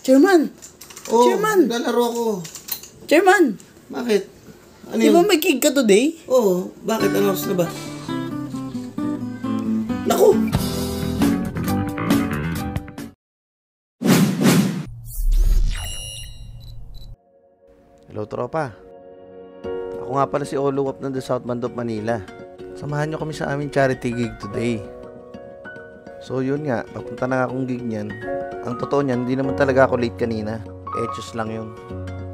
Chairman! Oh, Chairman! naglalaro ako. Chairman! Bakit? Ano Di ba may gig ka today? Oo, bakit? Ano oras na ba? Naku! Hello, tropa. Ako nga pala si Oluwap ng The South Band of Manila. Samahan nyo kami sa aming charity gig today. So yun nga, papunta na akong gig niyan. Ang totoo niyan, hindi naman talaga ako late kanina. Etchos lang yun.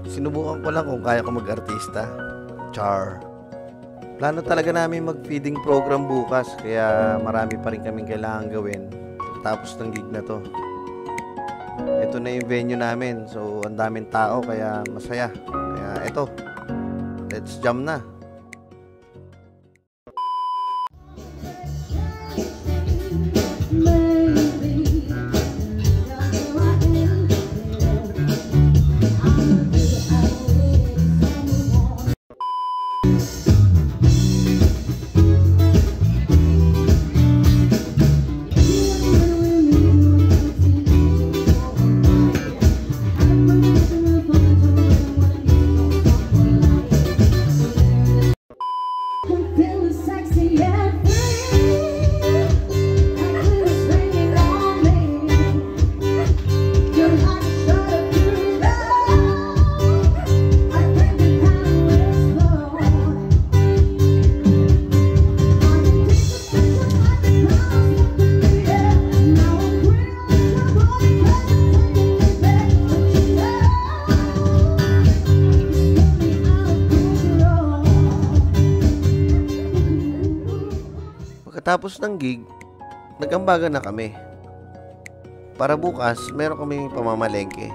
Sinubukan ko lang kung kaya ko mag-artista. Char. Plano talaga namin mag-feeding program bukas, kaya marami pa rin kaming kailangan gawin tapos ng gig na to. Ito na yung venue namin, so ang daming tao, kaya masaya. Kaya eto, let's jam na. Pagkatapos ng gig, nagambagan na kami. Para bukas, meron kami pamamalengke.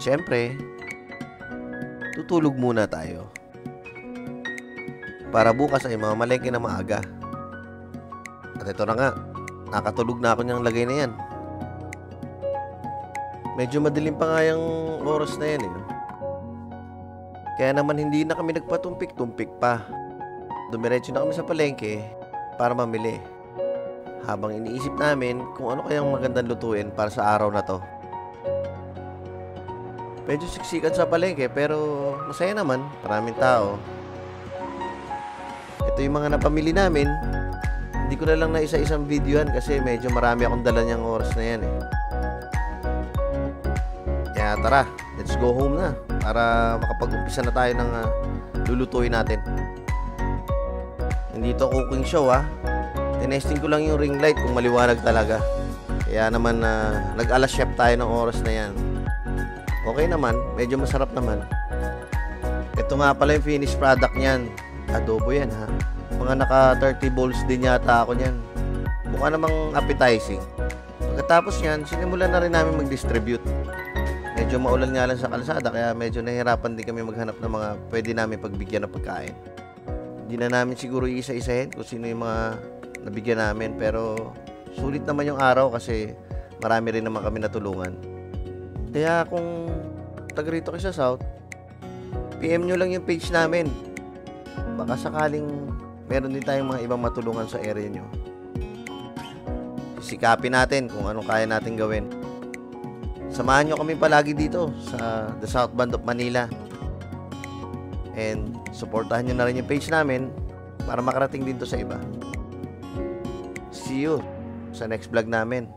Siyempre, tutulog muna tayo. Para bukas ay mamamalengke na maaga. At ito na nga, nakatulog na ako niyang lagay na yan. Medyo madilim pa nga yung oras na yan eh. Kaya naman hindi na kami nagpatumpik-tumpik pa. Dumiretso na kami sa palengke para mamili. Habang iniisip namin kung ano kayang magandang lutuin para sa araw na to. Medyo siksikan sa palengke pero masaya naman. Maraming tao. Ito yung mga napamili namin. Hindi ko na lang na isa-isang videohan kasi medyo marami akong dala niyang oras na yan eh. Kaya tara, let's go home na para makapag-umpisa na tayo ng ah, lulutuin natin. Hindi to cooking show ah. Tinesting ko lang yung ring light kung maliwanag talaga. Kaya naman na nag-alas chef tayo ng oras na yan. Okay naman, medyo masarap naman. Ito nga pala yung finished product niyan. Adobo yan ha. Mga naka 30 bowls din yata ako niyan. Mukha namang appetizing. Pagkatapos niyan, sinimulan na rin namin mag-distribute. Medyo maulan nga lang sa kalsada kaya medyo nahirapan din kami maghanap ng mga pwede namin pagbigyan ng pagkain. Hindi na namin siguro isa-isahin kung sino yung mga nabigyan namin pero sulit naman yung araw kasi marami rin naman kami natulungan. Kaya kung taga rito kayo sa South, PM nyo lang yung page namin. Baka sakaling meron din tayong mga ibang matulungan sa area nyo. Sikapin natin kung anong kaya natin gawin. Samahan nyo kami palagi dito sa The South Band of Manila. And supportahan nyo na rin yung page namin para makarating din to sa iba. See you sa next vlog namin.